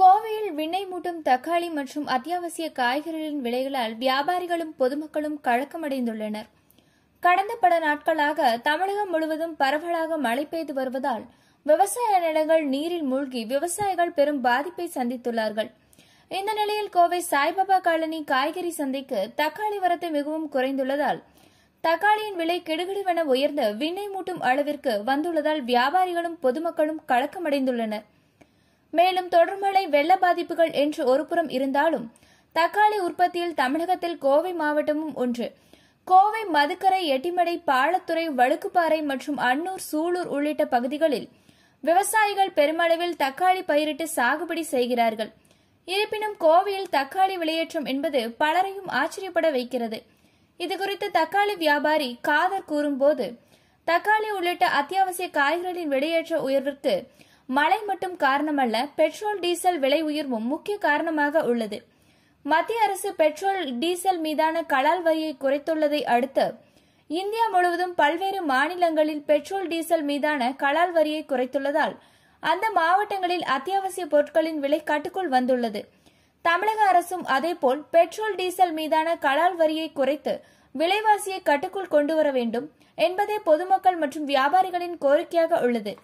கோவையில் விண்ணை மூட்டும் தக்காளி மற்றும் அத்தியாவசிய காய்கறிகளின் விலைகளால் வியாபாரிகளும் பொதுமக்களும் கலக்கமடைந்துள்ளனர். கடந்த பல நாட்களாக தமிழகம் முழுவதும் பரவலாக மழை பெய்து வருவதால் விவசாய நிலங்கள் நீரில் மூழ்கி விவசாயிகள் பெரும் பாதிப்பை சந்தித்துள்ளார்கள். இந்த நிலையில் கோவை சாய்பாபா காலனி காய்கறி சந்தைக்கு தக்காளி வரத்து மிகவும் குறைந்துள்ளதால் தக்காளியின் விலை கெடுகிடுவென உயர்ந்து விண்ணை மூட்டும் அளவிற்கு வந்துள்ளதால் வியாபாரிகளும் பொதுமக்களும் கலக்கமடைந்துள்ளனர். மேலும் தொடர்மழை வெள்ள பாதிப்புகள் என்று ஒருபுறம் இருந்தாலும் தக்காளி உற்பத்தியில் தமிழகத்தில் கோவை மாவட்டமும் ஒன்று. கோவை மதுக்கரை எட்டிமடை பாலத்துறை வழுக்குப்பாறை மற்றும் அன்னூர் சூலூர் உள்ளிட்ட பகுதிகளில் விவசாயிகள் பெருமளவில் தக்காளி பயிரிட்டு சாகுபடி செய்கிறார்கள். இருப்பினும் கோவையில் தக்காளி விலையேற்றம் என்பது பலரையும் ஆச்சரியப்பட வைக்கிறது. இதுகுறித்து தக்காளி வியாபாரி காதர் கூறும்போது தக்காளி உள்ளிட்ட அத்தியாவசிய காய்கறிகளின் விலையேற்ற உயர்விற்கு மழை மட்டும் காரணமல்ல பெட்ரோல் டீசல் விலை உயர்வும் முக்கிய காரணமாக உள்ளது. மத்திய அரசு பெட்ரோல் டீசல் மீதான கலால் வரியை குறைத்துள்ளதை அடுத்து இந்தியா முழுவதும் பல்வேறு மாநிலங்களில் பெட்ரோல் டீசல் மீதான கலால் வரியை குறைத்துள்ளதால் அந்த மாவட்டங்களில் அத்தியாவசிய பொருட்களின் விலை கட்டுக்குள் வந்துள்ளது. தமிழக அரசும் அதேபோல் பெட்ரோல் டீசல் மீதான கலால் வரியை குறைத்து விலைவாசியை கட்டுக்குள் கொண்டு வர வேண்டும் என்பதே பொதுமக்கள் மற்றும் வியாபாரிகளின் கோரிக்கையாக உள்ளது.